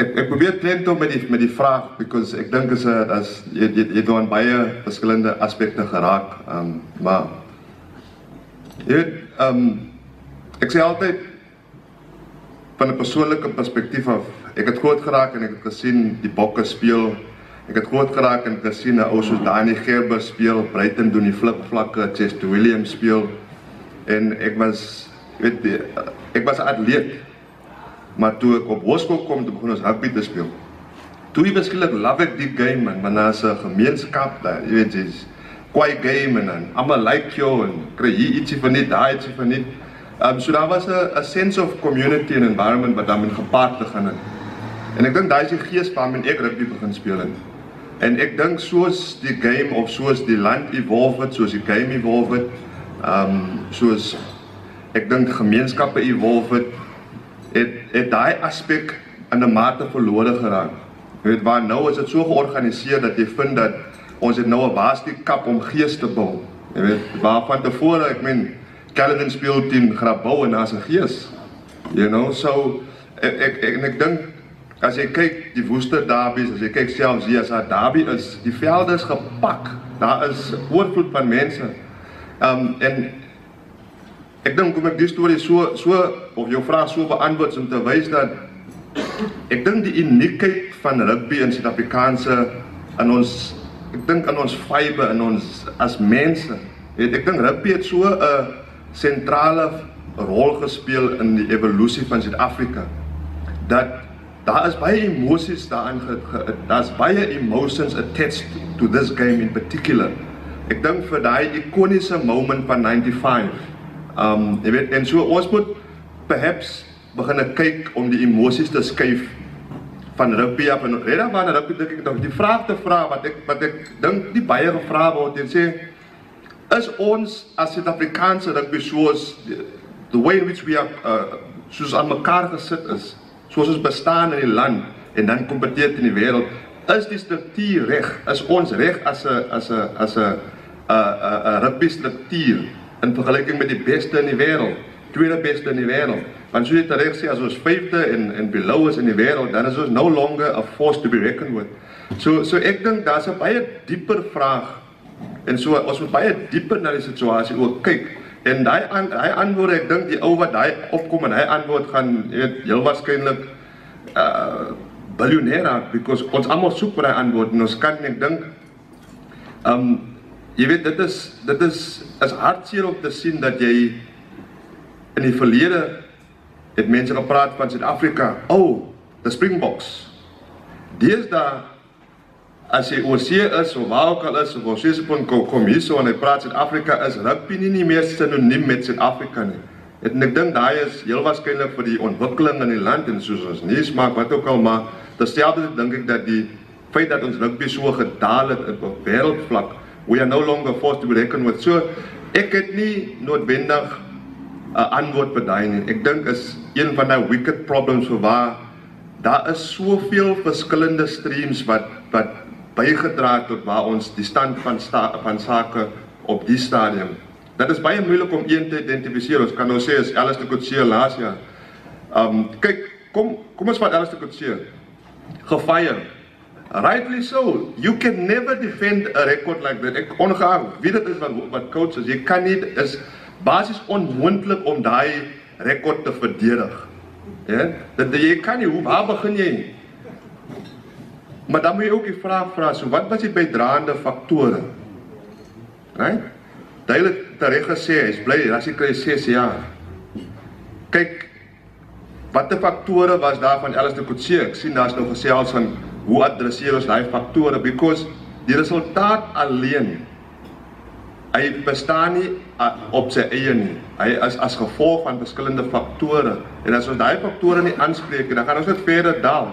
ek ek probeer klem met die met die vraag because ek dink is 'n as jy jy jy doen baie verskillende aspekte geraak. Ehm um, maar jy weet ehm um, ek sê altyd van 'n persoonlike perspektief af, ek het groot geraak en ek het gesien die bokke speel. Ek het groot geraak en gesien 'n ou soos Dani Gerber speel, Brighton doen die flipvlakke, Chester Williams speel en ek was weet die, ek was atleet Maar toe ek op hoërskool kom, toe begin ons rugby te speel. Toe ek beskiklik love ek die game man, want daar's 'n gemeenskap daar, jy weet jy's kwai game en dan almal like jou en kry hier ietsie van net daai ietsie van net. Ehm um, so daar was 'n sense of community and environment wat in gepaard te gaan. En ek dink daai is die gees waarmee ek rugby begin speel het. En ek dink soos die game of soos die land evolve het, soos die game evolve het, ehm um, soos ek dink gemeenskappe evolve het, het het daai aspek in 'n mate verlore geraak. Jy weet waar nou is dit so georganiseer dat jy vind dat ons het nou 'n baasie kap om gees te bou. Jy weet waar van tevore ek meen Calvin speel teen Grabouw en as 'n gees. You know so ek ek ek, ek dink as jy kyk die woeste derbies, as jy kyk selfs hier as 'n derby is, die velde is gepak. Daar is oorvloed van mense. Um en Ek dink kom ek die storie so so of jou vraag so beantwoord om te wys dat ek dink die uniekheid van rugby in Suid-Afrikaanse in ons ek dink aan ons fibre in ons as mense. Het, ek dink rugby het so 'n sentrale rol gespeel in die evolusie van Suid-Afrika dat daar is baie emosies daarin daar's baie emotions attached to this game in particular. Ek dink vir daai ikoniese moment van 95 Um jy weet en so ons moet perhaps begin kyk om die emosies te skuif van rugby af. En reda van rugby dink ek dat die vraag te vra wat ek wat ek dink nie baie gevra word en sê is ons as Suid-Afrikaanse rugby soos the, the way in which we are uh, soos aan mekaar gesit is soos ons bestaan in die land en dan kompeteer in die wêreld is die struktuur reg? Is ons reg as 'n as 'n as 'n 'n rugby struktuur in vergelyking met die beste in die wêreld, tweede beste in die wêreld. Want soos jy reg sê as ons vyfde en en below is in die wêreld, dan is ons no longer a force to be reckoned with. So so ek dink daar's 'n baie dieper vraag en so ons moet baie dieper na die situasie ook kyk. En daai daai antwoord ek dink die ou wat daai opkom en hy antwoord gaan jy weet heel waarskynlik uh biljoenêr because ons almal soek vir daai antwoord en ons kan ek dink um Jy weet dit is dit is is hartseer om te sien dat jy in die verlede het mense gepraat van Suid-Afrika. O, oh, the Springboks. Deesdae as jy oor see is of waar ook al is of ons sê punt kom, kom hier so en hy praat Suid-Afrika is rugby nie, nie meer sinoniem met Suid-Afrika nie. Et, en ek dink daai is heel waarskynlik vir die ontwikkeling in die land en soos ons nuus maak wat ook al maar terselfdertyd dink ek dat die feit dat ons rugby so gedaal het op wêreldvlak we are no longer forced to be reckoned with. So ek het nie noodwendig 'n antwoord by daai nie. Ek dink is een van daai wicked problems vir waar daar is soveel verskillende streams wat wat bygedra het tot waar ons die stand van sta, van sake op die stadium. Dit is baie moeilik om een te identifiseer. Ons kan nou sê is Alistair Coetzee laas jaar. Um kyk, kom kom ons vat Alistair Coetzee. Gefire Rightly so. You can never defend a record like that. Ek ongeag wie dit is wat wat coach is, jy kan nie is basies onmoontlik om daai rekord te verdedig. Ja? Dat jy kan nie hoe waar begin jy? Maar dan moet jy ook die vraag vra, so wat was die bydraende faktore? Right? Duidelik reg gesê, hy's bly, as hy kry 6 jaar. Kyk watter faktore was daar van Alistair Coetzee? Ek sien daar's nou gesels van hoe adresseer ons daai faktore? Because die resultaat alleen hy bestaan nie op sy eie nie. Hy is as gevolg van verskillende faktore. En as ons daai faktore nie aanspreek dan gaan ons net verder daal